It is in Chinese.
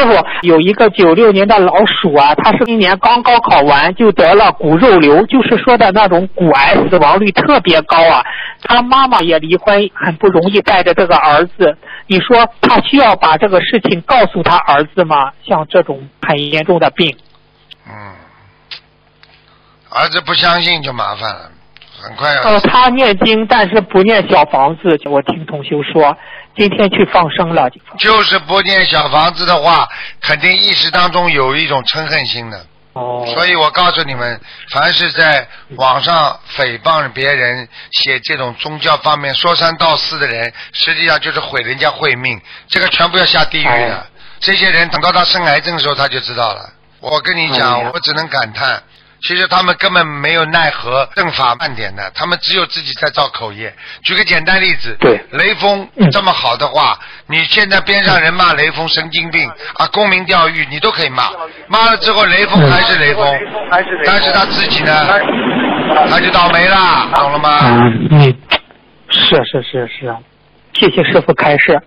师傅有一个九六年的老鼠啊，他是今年刚高考完就得了骨肉瘤，就是说的那种骨癌，死亡率特别高啊。他妈妈也离婚，很不容易带着这个儿子。你说他需要把这个事情告诉他儿子吗？像这种很严重的病，嗯，儿子不相信就麻烦了，很快啊。呃，他念经，但是不念小房子。我听同修说，今天去放生了。就是不念小房子的话，肯定意识当中有一种嗔恨心的。哦。所以我告诉你们，凡是在网上诽谤别人、写这种宗教方面说三道四的人，实际上就是毁人家慧命，这个全部要下地狱的。哎这些人等到他生癌症的时候，他就知道了。我跟你讲，哎我只能感叹。其实他们根本没有奈何正法半点的，他们只有自己在造口业。举个简单例子，对雷锋嗯这么好的话，你现在边上人骂雷锋神经病啊，公民钓鱼，你都可以骂，骂了之后雷锋还是雷锋，但是他自己呢，他就倒霉了，懂了吗？嗯嗯，是是是是，谢谢师傅开示。